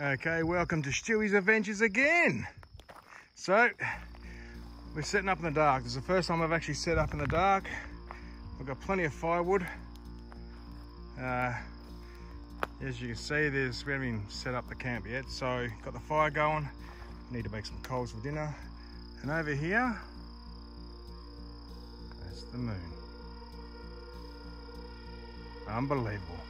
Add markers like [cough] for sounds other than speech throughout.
Okay, welcome to Stuie's Adventures again. So, we're setting up in the dark. This is the first time I've actually set up in the dark. I've got plenty of firewood. Uh, as you can see, there's we haven't even set up the camp yet. So, got the fire going. Need to make some coals for dinner. And over here, that's the moon. Unbelievable.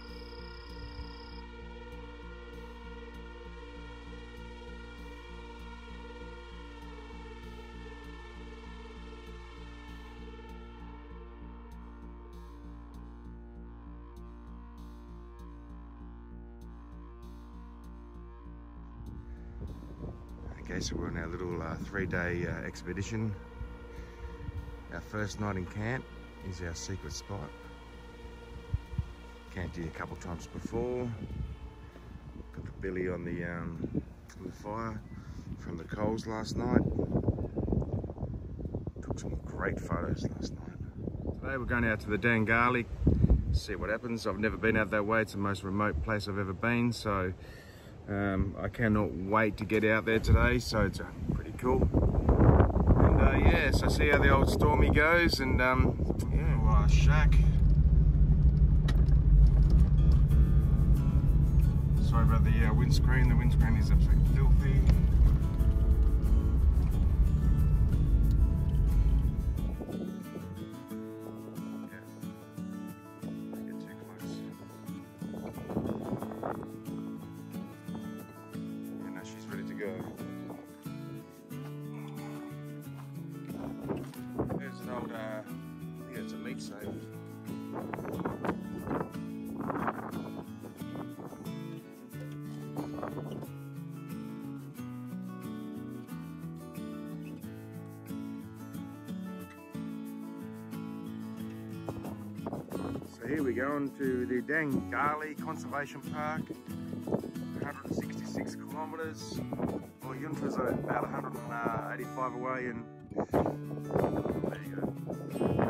So we're on our little uh, three-day uh, expedition. Our first night in camp is our secret spot. Camped here a couple times before. Got the billy on the, um, on the fire from the coals last night. Took some great photos last night. Today we're going out to the Danggali, see what happens. I've never been out that way. It's the most remote place I've ever been, so um, I cannot wait to get out there today. So it's uh, pretty cool. And uh, yeah, so see how the old Stormy goes, and um, yeah, well, our shack. Sorry about the uh, windscreen. The windscreen is absolutely filthy. So here we go on to the Danggali Conservation Park. 166 kilometres. Well, Yunta's about 185 away and there you go.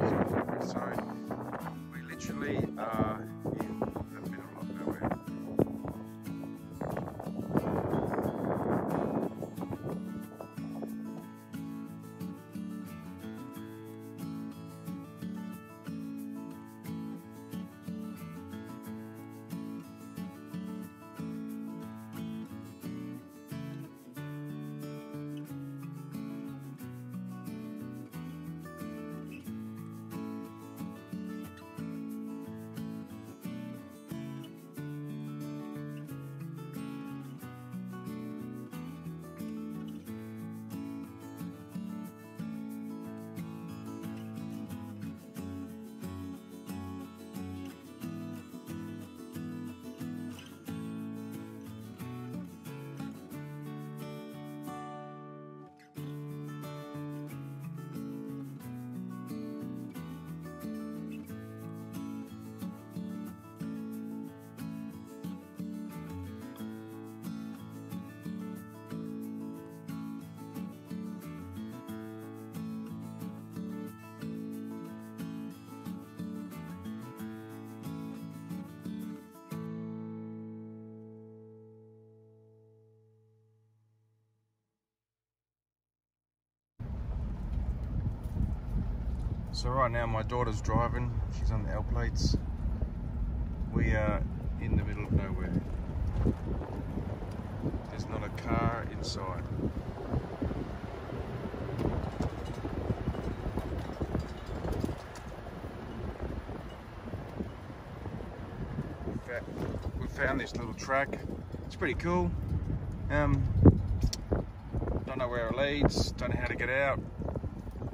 So right now my daughter's driving, she's on the L plates. We are in the middle of nowhere. There's not a car inside. We found this little track. It's pretty cool. Um, don't know where it leads, don't know how to get out,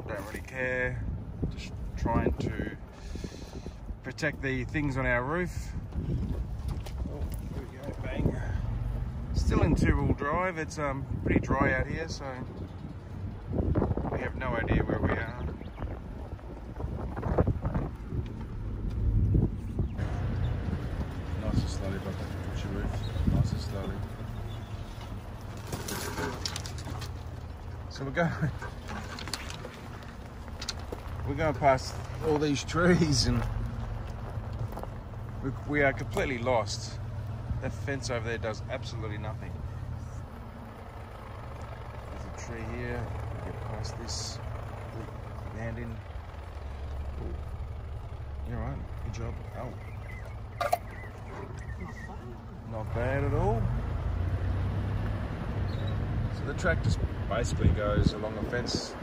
don't really care trying to protect the things on our roof. Oh, go, bang. Still in two-wheel drive. It's um pretty dry out here, so we have no idea where we are. Nice and slowly, but touch your roof. Nice and slowly. So we're going. We're going past all these trees and we, we are completely lost. That fence over there does absolutely nothing. There's a tree here. we Get past this landing. You're right. Good job. Oh. Not bad at all. So the track just basically goes along a fence.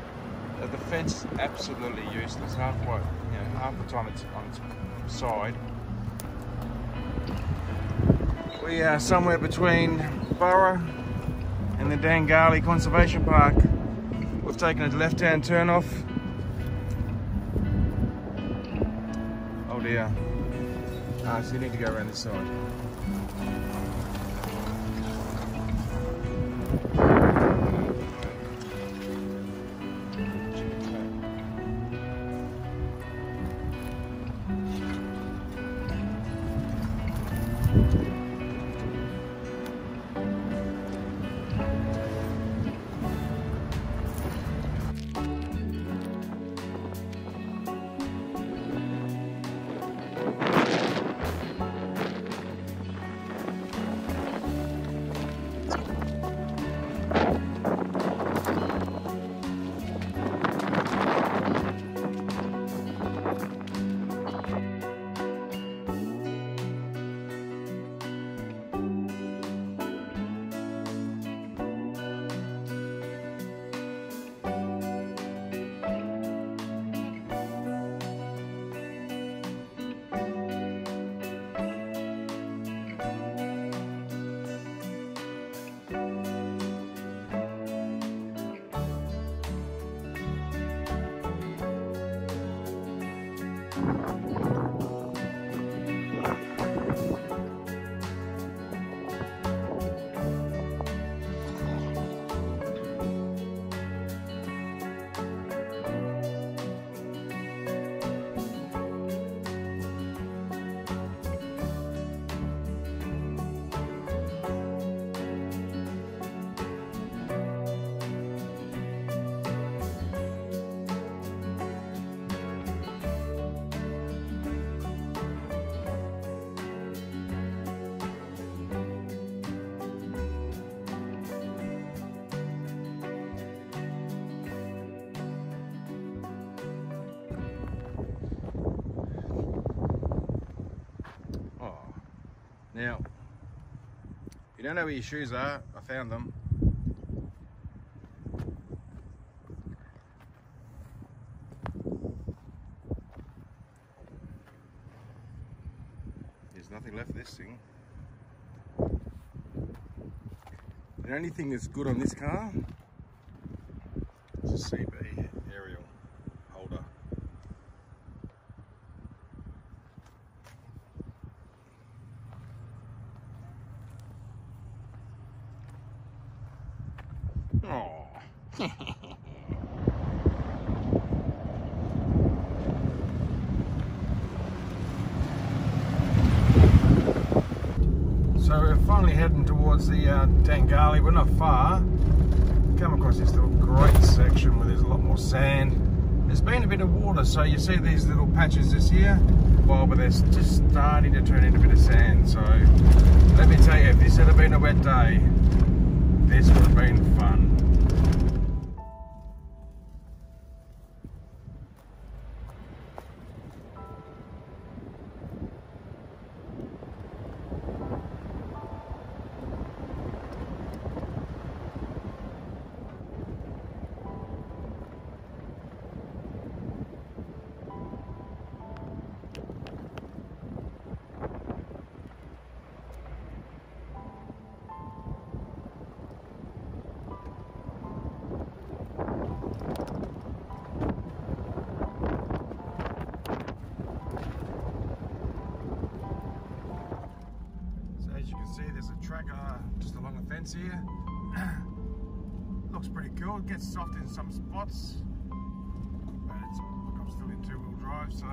The fence absolutely useless. Halfway, you know, half the time it's on its side. We are somewhere between Burra and the Danggali Conservation Park. We've taken a left-hand turn off. Oh dear. Ah, so you need to go around this side. Now, you don't know where your shoes are, I found them. There's nothing left of this thing. The only thing that's good on this car is a CB Oh. [laughs] so we're finally heading towards the uh, Danggali. We're not far. Come across this little great section where there's a lot more sand. There's been a bit of water, so you see these little patches this year. Well, but they're just starting to turn into a bit of sand. So let me tell you, if this had been a wet day, this would have been fun. Fence here. [clears throat] Looks pretty cool. It gets soft in some spots, but it's, look, I'm still in two-wheel drive, so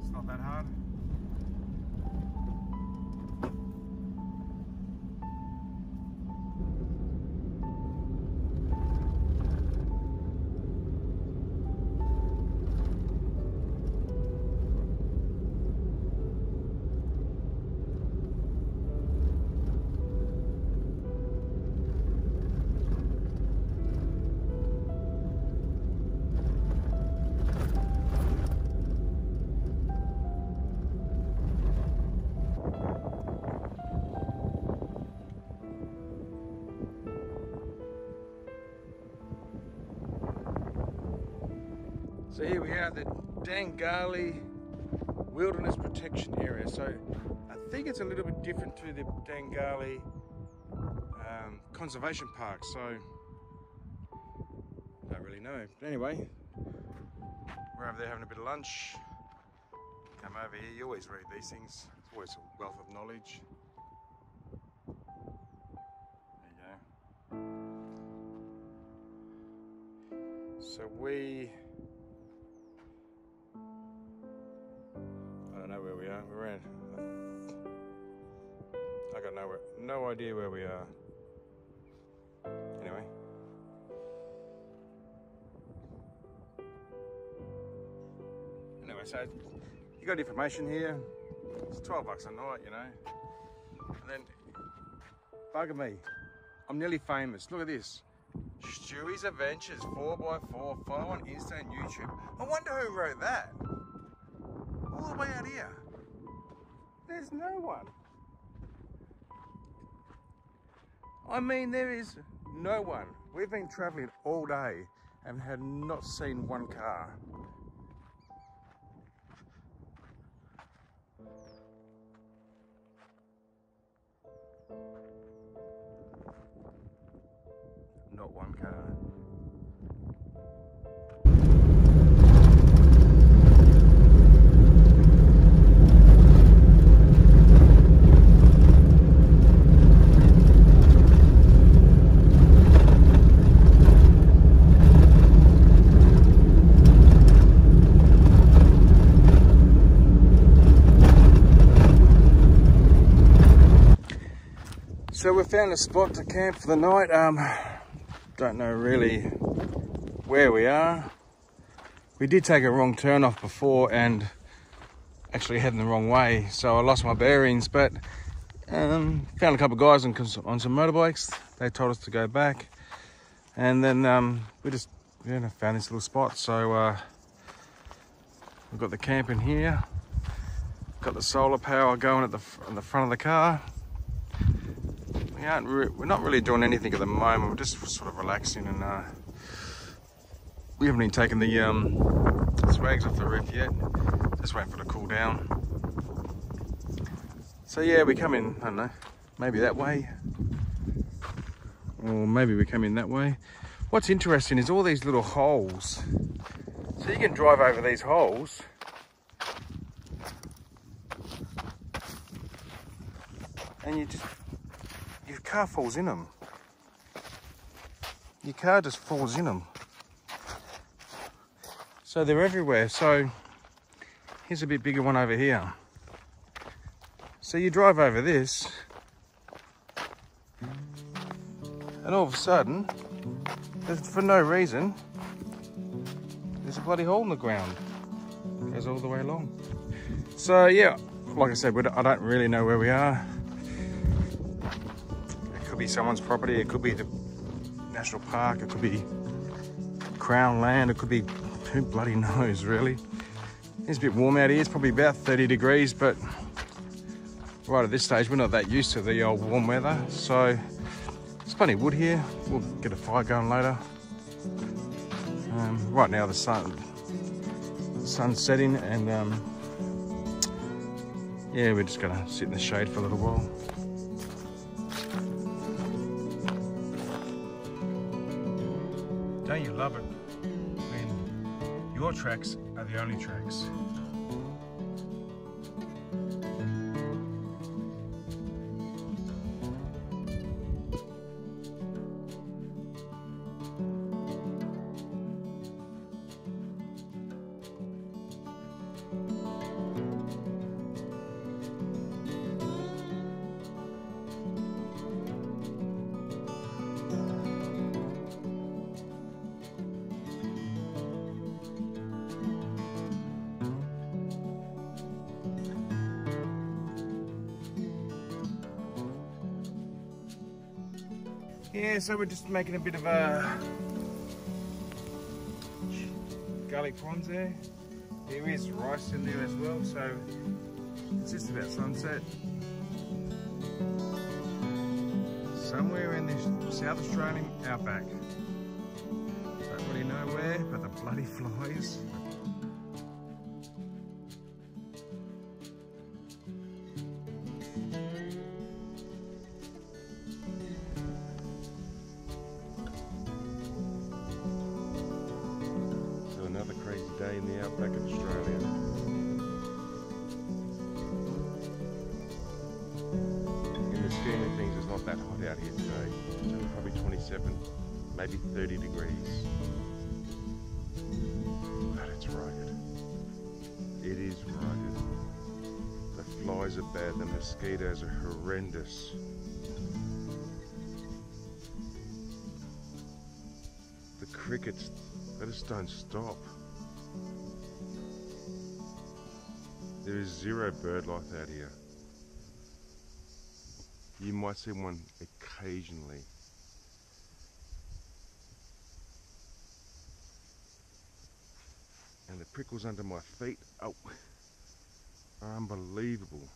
it's not that hard. So here we are, the Danggali Wilderness Protection Area. So I think it's a little bit different to the Danggali um, Conservation Park. So don't really know. But anyway, we're over there having a bit of lunch. Come over here, you always read these things. It's always a wealth of knowledge. Got no idea where we are. Anyway. Anyway, so you got information here. It's 12 bucks a night, you know. And then, bugger me. I'm nearly famous. Look at this. Stuie's Adventures 4x4. Follow on Insta and YouTube. I wonder who wrote that. All the way out here. There's no one. I mean, there is no one. We've been traveling all day and had not seen one car. So we found a spot to camp for the night. Um, don't know really where we are. We did take a wrong turn off before and actually heading the wrong way. So I lost my bearings, but um, found a couple of guys on, on some motorbikes. They told us to go back. And then um, we just know, found this little spot. So uh, we've got the camp in here. Got the solar power going at the, at the front of the car we aren't we're not really doing anything at the moment. We're just sort of relaxing and uh, we haven't even taken the um, swags off the roof yet. Just waiting for to cool down. So yeah, we come in, I don't know, maybe that way. Or maybe we come in that way. What's interesting is all these little holes. So you can drive over these holes and you just car falls in them. Your car just falls in them. So they're everywhere. So here's a bit bigger one over here. So you drive over this and all of a sudden, for no reason, there's a bloody hole in the ground. It goes all the way along. So yeah, like I said, I don't really know where we are be someone's property, it could be the national park, it could be crown land, it could be who bloody knows really. It's a bit warm out here, it's probably about 30 degrees, but right at this stage we're not that used to the old warm weather, so there's plenty of wood here. We'll get a fire going later. Um, right now the sun sun's setting and um, yeah, we're just gonna sit in the shade for a little while. Your tracks are the only tracks? So we're just making a bit of a garlic prawns there. There is rice in there as well, so it's just about sunset. Somewhere in the South Australian outback. Don't really know where, but the bloody flies that hot out here today. Probably 27, maybe 30 degrees. But it's rugged. It is rugged. The flies are bad, the mosquitoes are horrendous. The crickets, they just don't stop. There is zero bird life out here. You might see one occasionally. And the prickles under my feet, oh, unbelievable.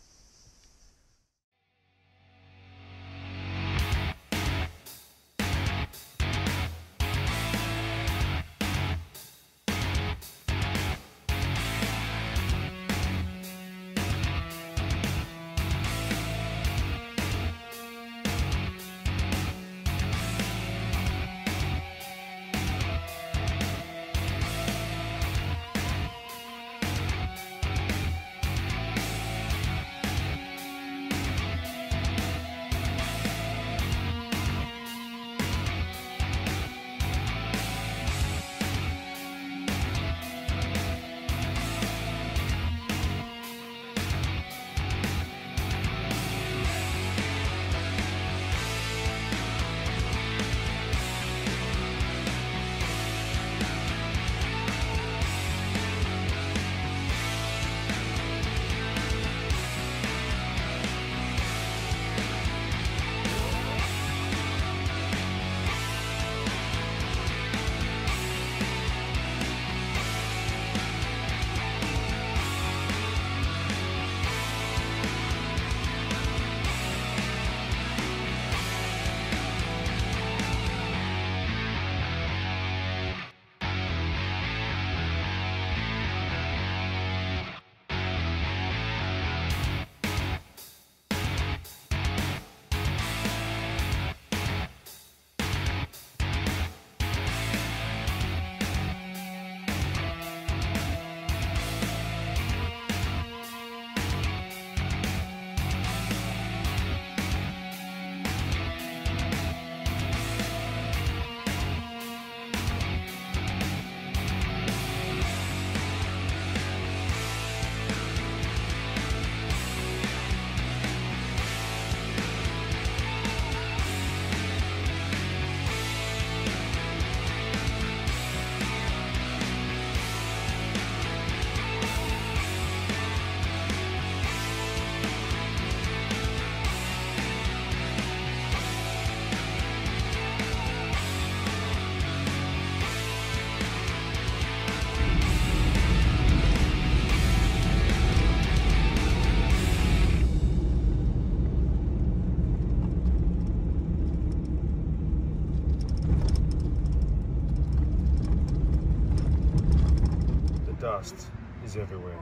Everywhere.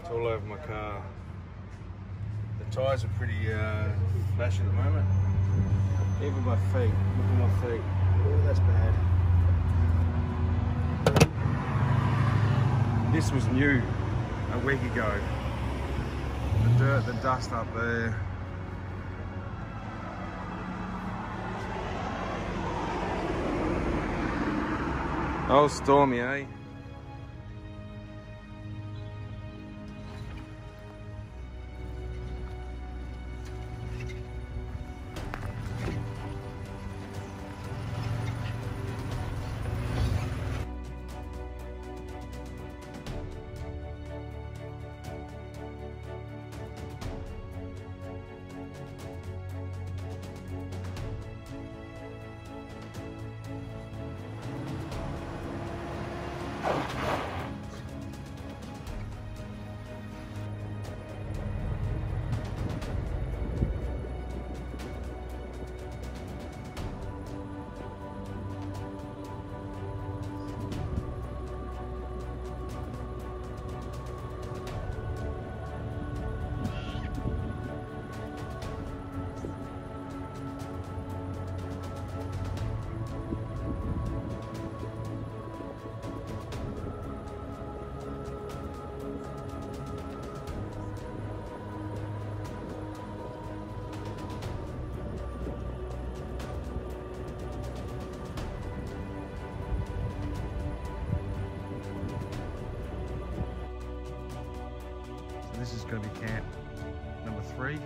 It's all over my car. The tyres are pretty uh, flash at the moment. Even my feet, look at my feet. Oh, that's bad. This was new a week ago. The dirt, the dust up there. Oh, stormy, eh? Going to be camp number three.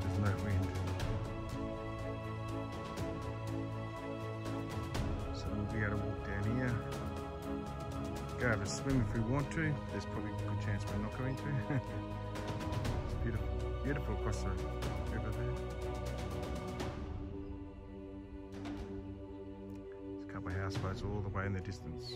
There's no wind. So we'll be able to walk down here. Go have a swim if we want to. There's probably a good chance we're not going to. [laughs] it's beautiful, beautiful across the river there. There's a couple of houseboats all the way in the distance.